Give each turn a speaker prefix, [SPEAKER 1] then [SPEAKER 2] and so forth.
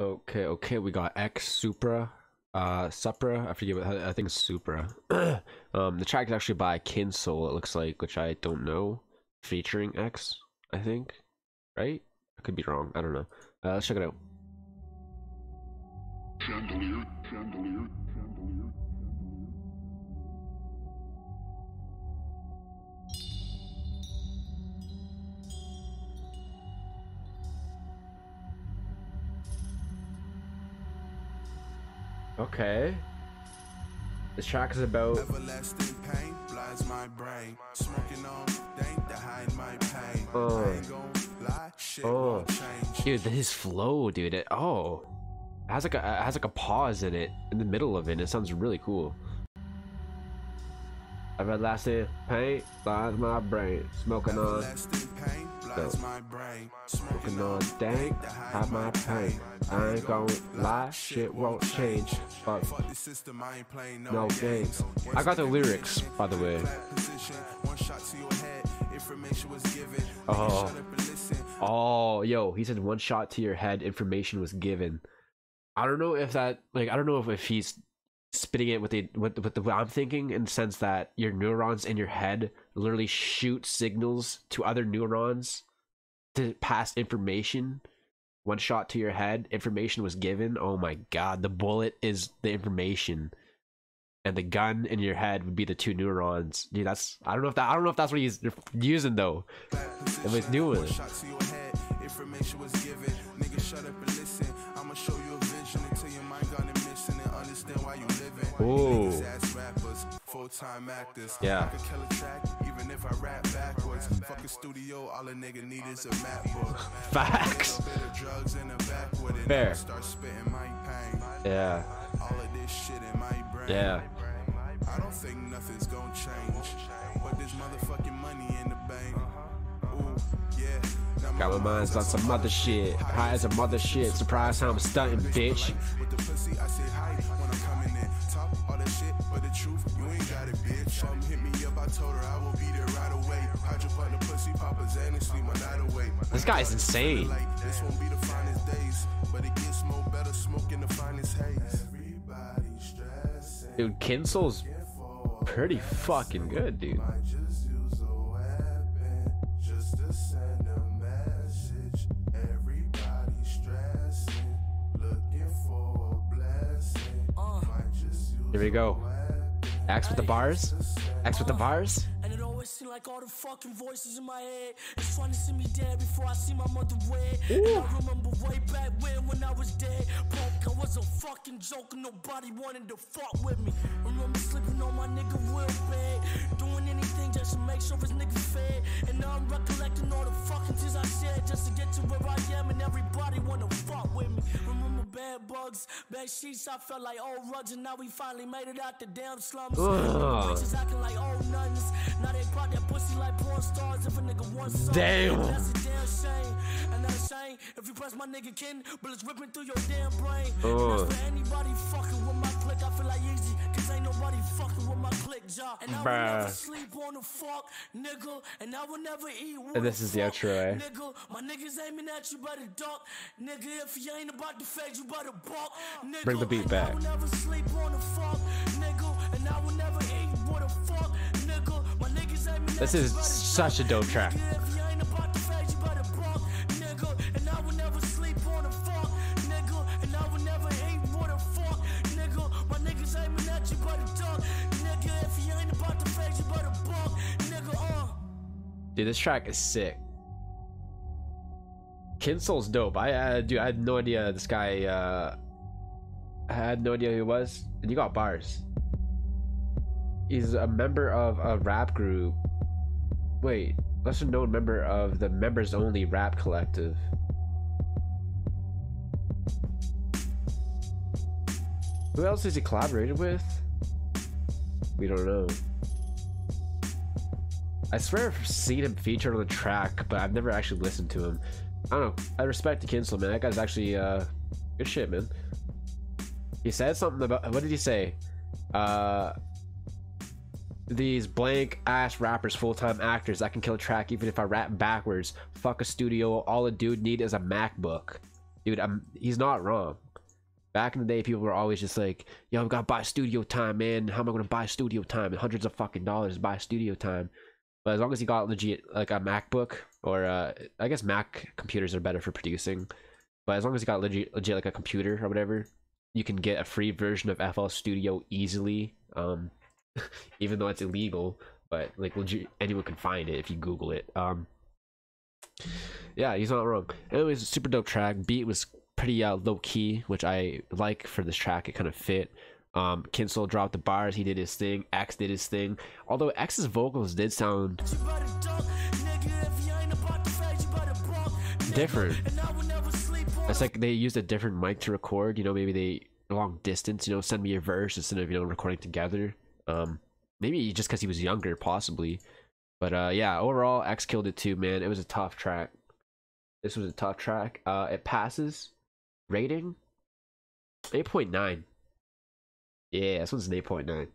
[SPEAKER 1] Okay, okay, we got X Supra, uh, Supra. I forget what I think it's Supra. um, the track is actually by Kin$oul. It looks like, which I don't know, featuring X. I think, right? I could be wrong. I don't know. Uh, let's check it out. Chandelier, chandelier. Okay. This track is about everlasting pain blinds my brain. Smoking on dank to hide my pain. Oh. Lie, oh. Dude, his flow, dude. It, oh. It has like a it has like a pause in it in the middle of it. It sounds really cool. Everlasting pain blinds my brain. Smoking on though. Smoking on dank, have my pain. I ain't gon' lie, shit won't change. But no games. I got the lyrics, by the way. Oh. Oh, yo, he said one shot to your head, information was given. I don't know if that, like, I don't know if, if he's spitting it with the with, with the I'm thinking in the sense that your neurons in your head literally shoot signals to other neurons to pass information. One shot to your head information was given. Oh my god the bullet is the information. And the gun in your head would be the two neurons. Dude that's i don't know if that i don't know if that's what he's using though. If it's doing information was given. Nigga shut up and listen. I'ma show you a vision until your mind gone and missing understand why you living Ooh. yeah if I rap backwards. Fuck a studio, all a nigga need is a MacBook. Facts. Fair. Yeah. All of this shit in my brain. Yeah. I don't think nothing's gonna change. But there's motherfucking money in the bank. Uh-huh. Ooh, yeah. Got my mind's on some other shit. High as a mother shit. Surprise how I'm stunting, bitch. Guy's insane. This won't be the finest days, but it gets more better smoking the finest haze. Dude, Kin$oul's pretty fucking good, dude. Here we go. X with the bars. X with the bars seem like all the fucking voices in my head is trying to see me dead before I see my mother. I remember way back when when I was dead. Broke, I was a fucking joke and nobody wanted to fuck with me. Remember sleeping on my nigga real bed. Doing anything just to make sure his nigga fed. And now I'm recollecting all the fucking things I said just to get to where I am and everybody wanna fuck with me. Remember bad bugs, bad sheets, I felt like old rugs and now we finally made it out the damn slums. Bitches acting like old nuns. Now they pop that pussy like porn stars if a nigga wants some. Damn. That's a damn shame. And that's a shame if you press my nigga kin, bullets ripping through your damn brain. And for anybody fucking with my click, I feel like easy. Cause ain't nobody fucking with my click jaw. And I will never sleep on the fuck, nigga. And I will never eat And this is the outro, eh? Nigga, my niggas aiming at you, better duck. Nigga, if you ain't about to fade, you better buck. Nigga, Bring the beat back. This is such a dope track. Dude, this track is sick. Kin$oul's dope. I dude, I had no idea this guy. Uh, I had no idea who he was, and you got bars. He's a member of a rap group Wait, lesser known member of the members only rap collective. Who else has he collaborated with? We don't know. I swear I've seen him featured on the track, but I've never actually listened to him. I don't know. I respect the Kinsel, man. That guy's actually uh good shit, man. He said something about what did he say? Uh these blank ass rappers full-time actors I can kill a track even if I rap backwards. Fuck a studio, all a dude need is a MacBook. dude, I'm he's not wrong. Back in the day, people were always just like, "Yo, I've gotta buy studio time, man. How am I gonna buy studio time? And hundreds of fucking dollars to buy studio time." But as long as you got legit like a MacBook or uh, I guess Mac computers are better for producing. But as long as you got legit, legit like a computer or whatever, you can get a free version of FL Studio easily. Um, even though it's illegal, but like legit anyone can find it if you Google it. Um, yeah, he's not wrong. Anyways, super dope track. Beat was pretty uh, low key, which I like for this track. It kind of fit. Um, Kinsel dropped the bars. He did his thing. X did his thing. Although X's vocals did sound different. It's like they used a different mic to record. You know, maybe they long distance. You know, send me a verse instead of you know recording together. Um, maybe just because he was younger, possibly. But uh, yeah, overall, X killed it too, man. It was a tough track. This was a tough track. Uh, it passes. Rating 8.9. Yeah, this one's an 8.9.